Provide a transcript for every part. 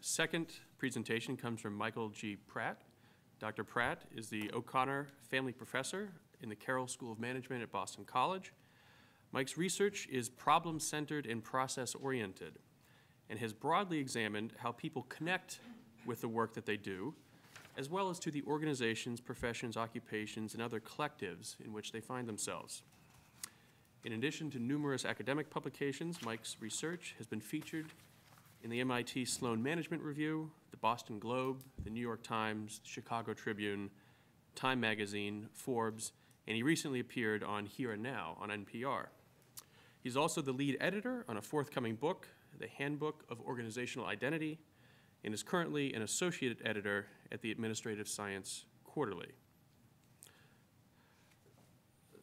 second presentation comes from Michael G. Pratt. Dr. Pratt is the O'Connor Family Professor in the Carroll School of Management at Boston College. Mike's research is problem-centered and process-oriented and has broadly examined how people connect with the work that they do, as well as to the organizations, professions, occupations, and other collectives in which they find themselves. In addition to numerous academic publications, Mike's research has been featured in the MIT Sloan Management Review, the Boston Globe, the New York Times, the Chicago Tribune, Time Magazine, Forbes, and he recently appeared on Here and Now on NPR. He's also the lead editor on a forthcoming book, The Handbook of Organizational Identity, and is currently an associate editor at the Administrative Science Quarterly.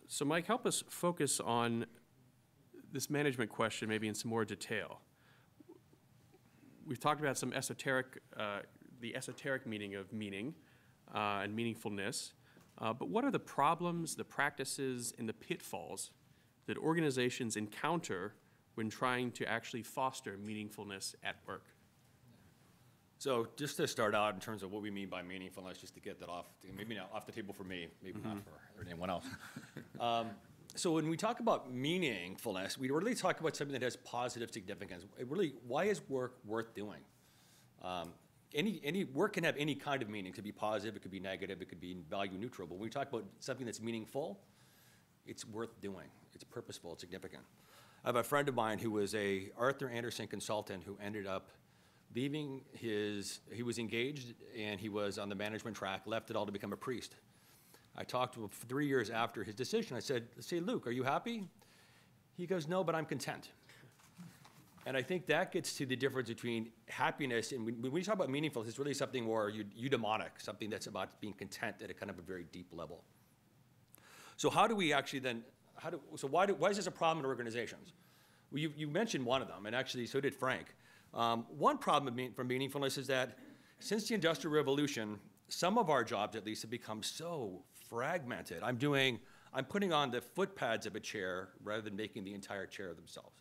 So Mike, help us focus on this management question maybe in some more detail. We've talked about some esoteric, uh, the esoteric meaning of meaning uh, and meaningfulness, uh, but what are the problems, the practices, and the pitfalls that organizations encounter when trying to actually foster meaningfulness at work? So just to start out in terms of what we mean by meaningfulness, just to get that off, maybe not off the table for me, maybe not for anyone else. Um, So when we talk about meaningfulness, we really talk about something that has positive significance. It really, why is work worth doing? Um, Any, any, work can have any kind of meaning. It could be positive, it could be negative, it could be value neutral. But when we talk about something that's meaningful, it's worth doing. It's purposeful, it's significant. I have a friend of mine who was a Arthur Andersen consultant who ended up leaving his, he was engaged and he was on the management track, left it all to become a priest. I talked to him three years after his decision. I said, say, Luke, are you happy? He goes, no, but I'm content. And I think that gets to the difference between happiness and when, we talk about meaningful, it's really something more eudaimonic, something that's about being content at a kind of a very deep level. So how do we actually then, how do, so why, do, why is this a problem in organizations? Well, you, you mentioned one of them, and actually so did Frank. Um, one problem for meaningfulness is that since the Industrial Revolution, some of our jobs at least have become so fragmented. I'm doing, I'm putting on the foot pads of a chair rather than making the entire chair themselves.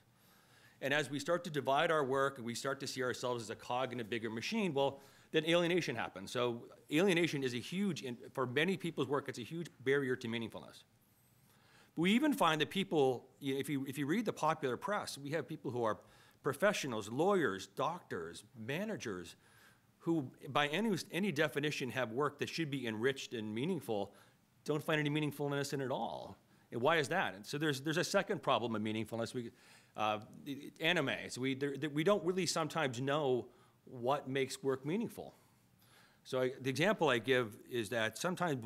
And as we start to divide our work and we start to see ourselves as a cog in a bigger machine, well, then alienation happens. So alienation is a huge, for many people's work, it's a huge barrier to meaningfulness. But we even find that people, if you, if you read the popular press, we have people who are professionals, lawyers, doctors, managers, who by any, any definition have work that should be enriched and meaningful, don't find any meaningfulness in it all. And why is that? And so there's, there's a second problem of meaningfulness. We, uh, anomie. So we, there, we don't really sometimes know what makes work meaningful. So I, the example I give is that sometimes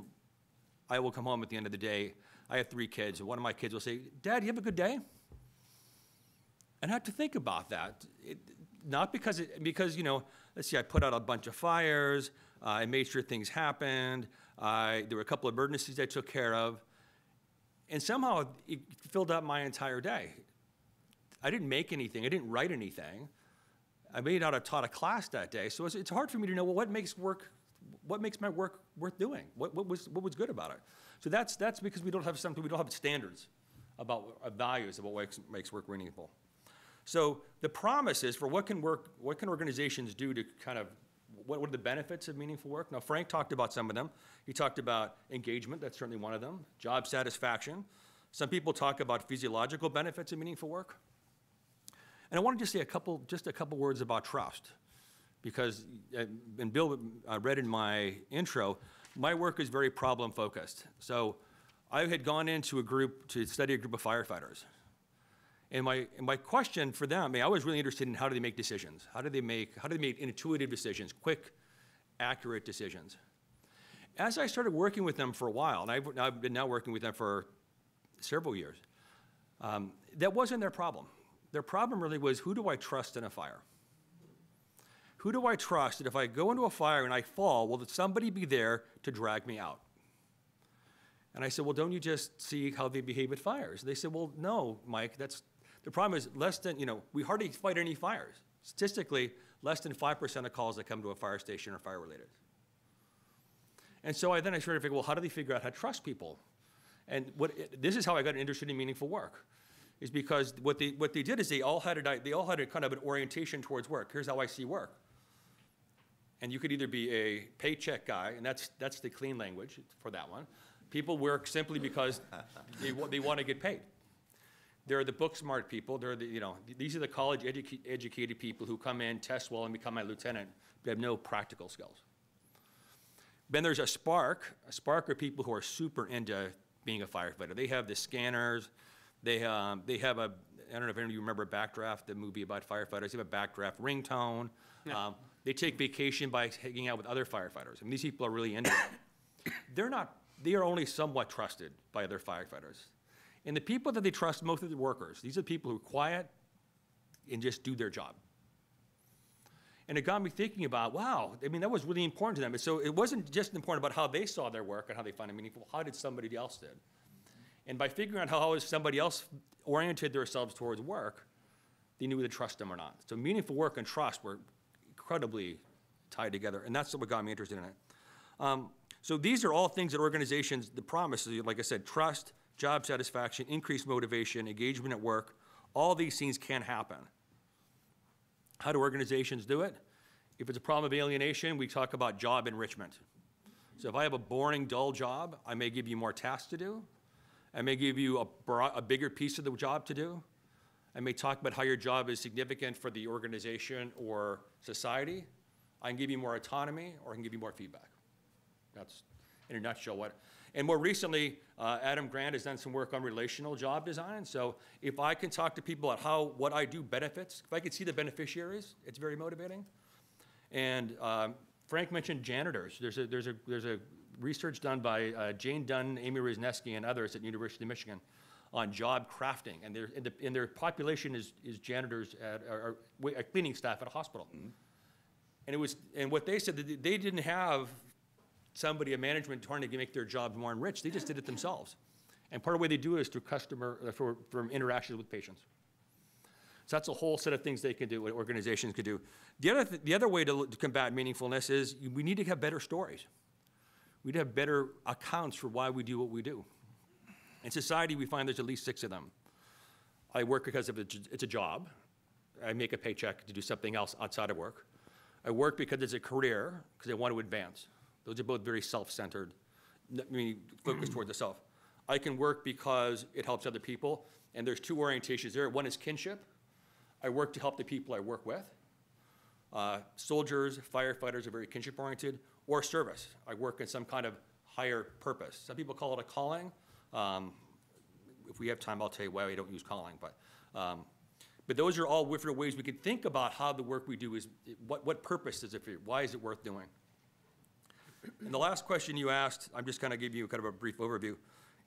I will come home at the end of the day. I have three kids, and one of my kids will say, Dad, you have a good day? And I have to think about that. It, not because, it, because, you know, let's see, I put out a bunch of fires, uh, I made sure things happened, I, there were a couple of emergencies I took care of, and somehow it filled up my entire day. I didn't make anything, I didn't write anything. I may not have taught a class that day, so it's, it's hard for me to know, well, what makes work, what makes my work worth doing? What, what, was, what was good about it? So that's, that's because we don't have something, we don't have standards about uh, values of what makes, makes work meaningful. So the promise is for what can work, what can organizations do to kind of what, are the benefits of meaningful work? Now, Frank talked about some of them. He talked about engagement, that's certainly one of them, job satisfaction. Some people talk about physiological benefits of meaningful work. And I want to just say a couple, just a couple words about trust, because, uh, and Bill uh, read in my intro, my work is very problem focused. So I had gone into a group to study a group of firefighters. And my, and my question for them, I, mean, I was really interested in how do they make decisions? How do they make, how do they make intuitive decisions, quick, accurate decisions? As I started working with them for a while, and I've, I've been now working with them for several years, um, that wasn't their problem. Their problem really was who do I trust in a fire? Who do I trust that if I go into a fire and I fall, will somebody be there to drag me out? And I said, Well, don't you just see how they behave at fires? They said, Well, no, Mike, that's the problem is less than, you know, we hardly fight any fires. Statistically, less than 5% of calls that come to a fire station are fire related. And so I then I started to figure, well, how do they figure out how to trust people? And what, this is how I got interested in meaningful work, is because what they, what they did is they all had a, they all had a kind of an orientation towards work. Here's how I see work. And you could either be a paycheck guy, and that's, that's the clean language for that one. People work simply because they, they want to get paid. They're the book smart people. They're the, you know, these are the college educa- educated people who come in, test well, and become my lieutenant, but have no practical skills. Then there's a spark. A spark are people who are super into being a firefighter. They have the scanners. They, um, they have a, I don't know if any of you remember Backdraft, the movie about firefighters. They have a Backdraft ringtone. Um, they take vacation by hanging out with other firefighters. I mean, these people are really into it. They're not, they are only somewhat trusted by other firefighters. And the people that they trust most are the workers, these are the people who are quiet and just do their job. And it got me thinking about, wow, I mean, that was really important to them. So it wasn't just important about how they saw their work and how they found it meaningful, how did somebody else did? And by figuring out how somebody else oriented themselves towards work, they knew whether to trust them or not. So meaningful work and trust were incredibly tied together, and that's what got me interested in it. Um, so these are all things that organizations, the promises, like I said, trust, job satisfaction, increased motivation, engagement at work, all these things can happen. How do organizations do it? If it's a problem of alienation, we talk about job enrichment. So if I have a boring, dull job, I may give you more tasks to do. I may give you a, a bigger piece of the job to do. I may talk about how your job is significant for the organization or society. I can give you more autonomy, or I can give you more feedback. That's, in a nutshell, what. And more recently, uh, Adam Grant has done some work on relational job design. So if I can talk to people about how what I do benefits, if I can see the beneficiaries, it's very motivating. And um, Frank mentioned janitors. There's a, there's a, there's a research done by uh, Jane Dutton, Amy Wrzesniewski, and others at University of Michigan on job crafting. And their, and, the, and their population is, is janitors at, or, or cleaning staff at a hospital. And it was, and what they said, that they didn't have somebody, a management trying to make their jobs more enriched. They just did it themselves. And part of the way they do it is through customer, uh, for, from interactions with patients. So that's a whole set of things they can do, what organizations can do. The other, th- the other way to, to combat meaningfulness is we need to have better stories. We need to have better accounts for why we do what we do. In society, we find there's at least six of them. I work because of it, it's a job. I make a paycheck to do something else outside of work. I work because it's a career, because I want to advance. Those are both very self-centered, I mean, focused toward the self. I can work because it helps other people, and there's two orientations there. One is kinship. I work to help the people I work with. Uh, Soldiers, firefighters are very kinship-oriented, or service. I work in some kind of higher purpose. Some people call it a calling. Um, If we have time, I'll tell you why we don't use calling, but, um, but those are all different ways we can think about how the work we do is, what, what purpose does it for you? Why is it worth doing? And the last question you asked, I'm just gonna give you kind of a brief overview,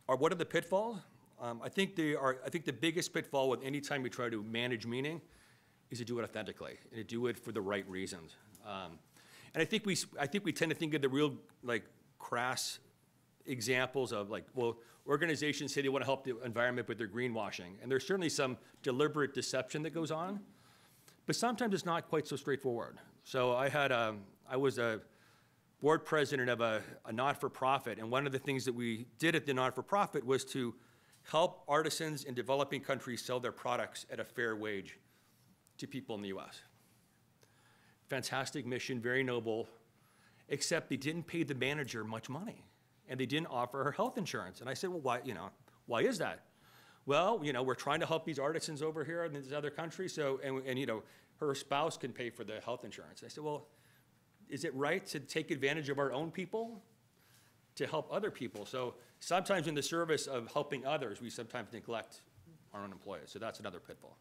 are what are the pitfalls? Um, I think they are, I think the biggest pitfall with any time we try to manage meaning is to do it authentically and to do it for the right reasons. Um, and I think we, I think we tend to think of the real, like, crass examples of like, well, organizations say they want to help the environment, but they're greenwashing. And there's certainly some deliberate deception that goes on, but sometimes it's not quite so straightforward. So I had I was a board president of a, a not-for-profit, and one of the things that we did at the not-for-profit was to help artisans in developing countries sell their products at a fair wage to people in the US. Fantastic mission, very noble, except they didn't pay the manager much money and they didn't offer her health insurance. And I said, well, why, you know, why is that? Well, you know, we're trying to help these artisans over here in this other country, so, and, and, you know, her spouse can pay for the health insurance. I said, well, is it right to take advantage of our own people to help other people? So sometimes in the service of helping others, we sometimes neglect our own employees, so that's another pitfall.